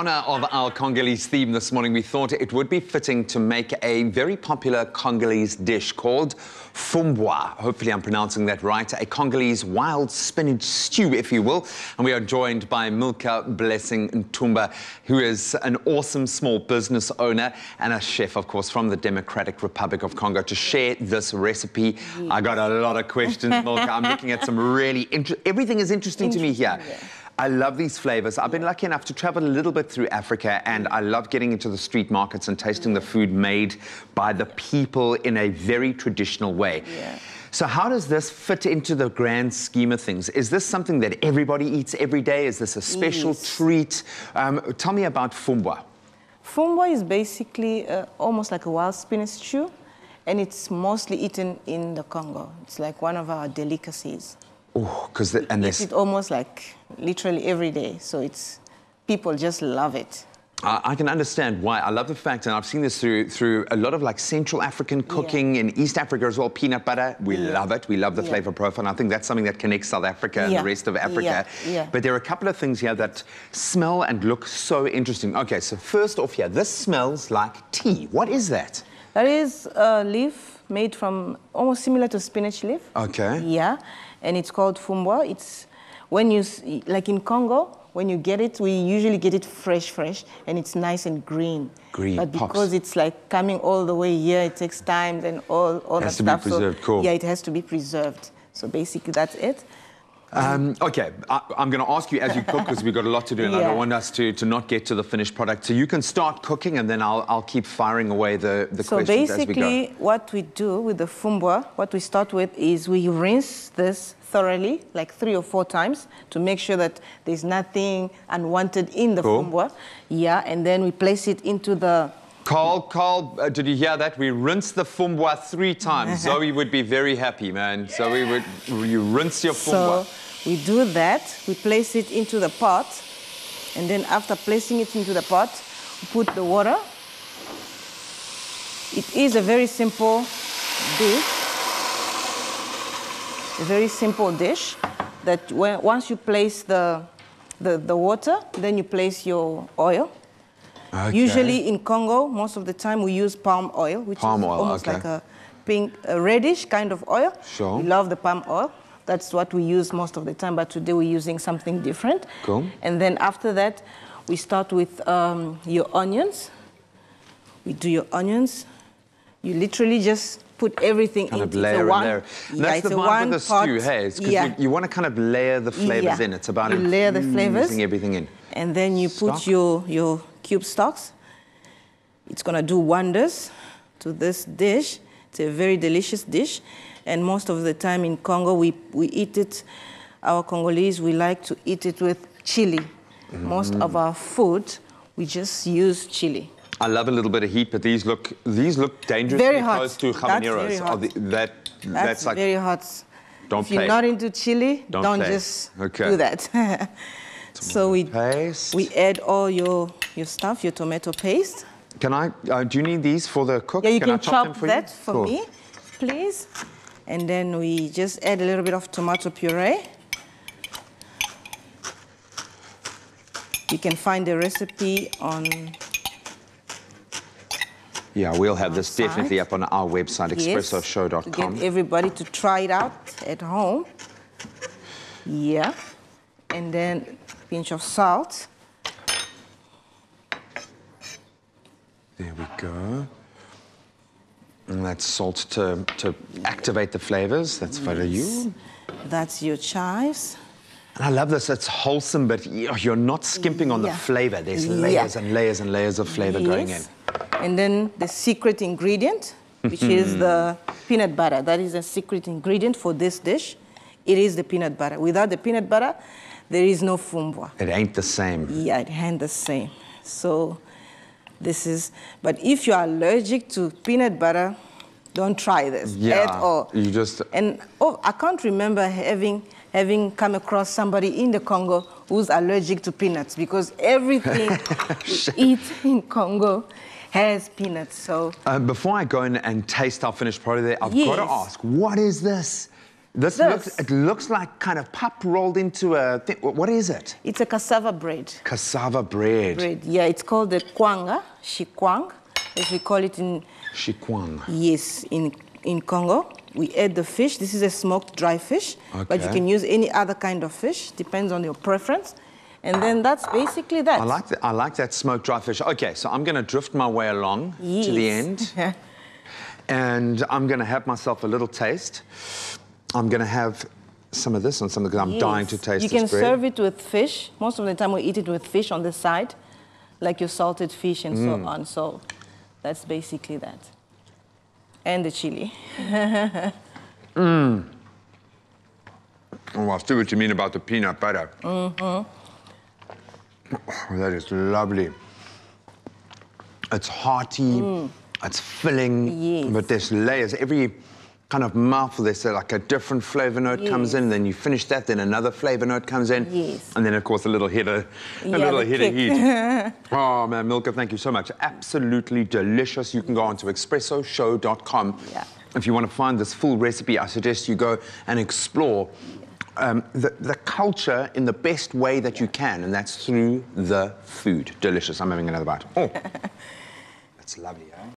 honor of our Congolese theme this morning, we thought it would be fitting to make a very popular Congolese dish called fumbwa. Hopefully, I'm pronouncing that right. A Congolese wild spinach stew, if you will. And we are joined by Milka Blessing Ntumba, who is an awesome small business owner and a chef, of course, from the Democratic Republic of Congo to share this recipe. I got a lot of questions, Milka. I'm looking at some really interesting, everything is interesting to me here. I love these flavors. I've been lucky enough to travel a little bit through Africa and I love getting into the street markets and tasting the food made by the people in a very traditional way. Yeah. So how does this fit into the grand scheme of things? Is this something that everybody eats every day? Is this a special Yes. treat? Um, tell me about fumbwa. Fumbwa is basically uh, almost like a wild spinach stew, and it's mostly eaten in the Congo. It's like one of our delicacies. Oh, because and this it almost like literally every day. So it's people just love it. I I can understand why. I love the fact, and I've seen this through through a lot of like Central African cooking in East Africa as well. Peanut butter, we love it. We love the Yeah. flavor profile. And I think that's something that connects South Africa and the rest of Africa. Yeah. Yeah. But there are a couple of things here that smell and look so interesting. Okay, so first off here, this smells like tea. What is that? That is a leaf made from almost similar to spinach leaf. Okay. Yeah, and it's called fumbwa. It's when you like in Congo. When you get it, we usually get it fresh, fresh, and it's nice and green. Green, But pops. because it's like coming all the way here, it takes time and all, all Has that to be stuff. preserved, so, cool. Yeah, it has to be preserved. So basically, that's it. Um, okay, I, I'm going to ask you as you cook because we've got a lot to do and I don't want us to, to not get to the finished product. So you can start cooking and then I'll, I'll keep firing away the, the So questions as we go. basically, what we do with the fumbwa, what we start with is we rinse this thoroughly, like three or four times, to make sure that there's nothing unwanted in the Cool. fumbwa. Yeah, and then we place it into the. Carl, Carl, uh, did you hear that? We rinsed the fumbwa three times. Zoe would be very happy, man. Zoe would, you rinse your fumbwa. So we do that. We place it into the pot, and then after placing it into the pot, we put the water. It is a very simple dish. A very simple dish that when, once you place the, the, the water, then you place your oil. Okay. Usually in Congo, most of the time we use palm oil, which Palm is oil, almost okay. like a pink, a reddish kind of oil. Sure. We love the palm oil. That's what we use most of the time, but today we're using something different. Cool. And then after that, we start with um, your onions. We do your onions. You literally just put everything Kind of into layer the and one. layer. And Yeah, that's the one with the pot. stew, hey? Because yeah. you, you want to kind of layer the flavors Yeah. in. It's about you layer the flavors, everything in. and then you put Stock. your your cube stocks. It's gonna do wonders to this dish. It's a very delicious dish, and most of the time in Congo we we eat it. Our Congolese we like to eat it with chili. Most of our food we just use chili. I love a little bit of heat, but these look these look dangerously Very hot. close to That's very hot. the- that That's, that's like very hot. Don't if you're not into chili, Don't don't, just Okay. do that. so we paste. we add all your your stuff, your tomato paste. Can I? Uh, do you need these for the cook? Yeah, you I can, chop, chop, them for that you? for Cool. me, please. And then we just add a little bit of tomato puree. You can find the recipe on Yeah, we'll have this Outside. definitely up on our website, yes, expressoshow.com. get everybody to try it out at home. Yeah, and then pinch of salt. There we go. And that's salt to, to activate the flavors. That's for you. That's your chives. And I love this. It's wholesome, but you- you're not skimping on the flavor. There's Yeah. layers and layers and layers of flavor going in. And then the secret ingredient, which is mm-hmm. the peanut butter. That is a secret ingredient for this dish. It is the peanut butter. Without the peanut butter, there is no fumbwa. It ain't the same. Yeah, it ain't the same. So this is, but if you are allergic to peanut butter, don't try this Yeah, at all. you just- And oh, I can't remember having having come across somebody in the Congo who's allergic to peanuts because everything we eat in Congo has peanuts. So Uh, before I go in and taste our finished product there, I've got to ask, what is this? This, This. looks, it looks like kind of pap rolled into a thing. What is it? It's a cassava bread. Cassava bread. Bread, yeah, it's called the kwanga, chikwangue, as we call it in Shikwang. yes in in Congo. We add the fish. This is a smoked dry fish, but you can use any other kind of fish, depends on your preference. And then that's basically that. I like, that, I like that smoked dry fish. Okay, so I'm going to drift my way along to the end. and I'm going to have myself a little taste. I'm going to have some of this and some of because I'm dying to Yes. taste You this can bread. serve it with fish. Most of the time we eat it with fish on the side, like your salted fish and Mm. so on. So that's basically that. And the chili. Oh, I see what you mean about the peanut butter. Mm-hmm. that is lovely. It's hearty, it's filling, Mm. Yes. but there's layers. Every kind of mouthful, there's uh, like a different flavor note comes in. Then you finish that, then another flavor note comes in. Yes. And then, of course, a little hit of, a Yeah, little of heat. oh, man, Milka, thank you so much. Absolutely delicious. You can go on to expressoshow.com. Yeah. If you want to find this full recipe, I suggest you go and explore um, the, the culture in the best way that you can, and that's through the food. Delicious. I'm having another bite. Oh, that's lovely, eh?